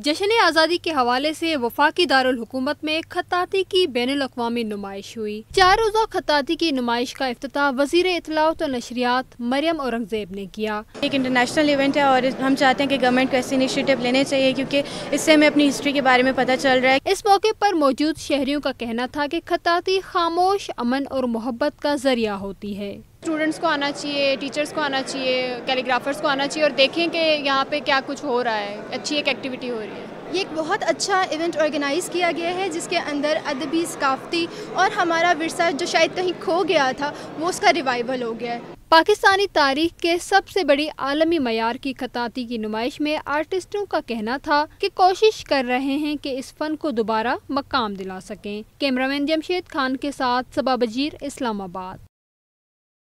जश्न आज़ादी के हवाले से वफाकी दारुल हुकूमत में खताती की बैन अवी नुमाइश हुई। चार रोज़ा खताती की नुमाइश का अफ्ताह वज़ीर इतलात और नशरियात मरियम औरंगज़ेब ने किया। एक इंटरनेशनल इवेंट है और हम चाहते हैं कि गवर्नमेंट को ऐसे इनिशिएटिव लेने चाहिए क्योंकि इससे हमें अपनी हिस्ट्री के बारे में पता चल रहा है। इस मौके पर मौजूद शहरियों का कहना था कि खताती खामोश अमन और मोहब्बत का ज़रिया होती है। स्टूडेंट्स को आना चाहिए टीचर्स को आना चाहिए कैलीग्राफर्स को आना चाहिए और देखें कि यहाँ पे क्या कुछ हो रहा है अच्छी एक एक्टिविटी हो रही है। ये एक बहुत अच्छा इवेंट ऑर्गेनाइज़ किया गया है जिसके अंदर अदबी सकाफती और हमारा विरसा जो शायद कहीं खो गया था वो उसका रिवाइवल हो गया है। पाकिस्तानी तारीख के सबसे बड़ी आलमी मैार की खताती की नुमाइश में आर्टिस्टों का कहना था कि कोशिश कर रहे हैं कि इस फन को दोबारा मकाम दिला सकें। कैमरामैन जमशेद खान के साथ सबा बजीर इस्लामाबाद।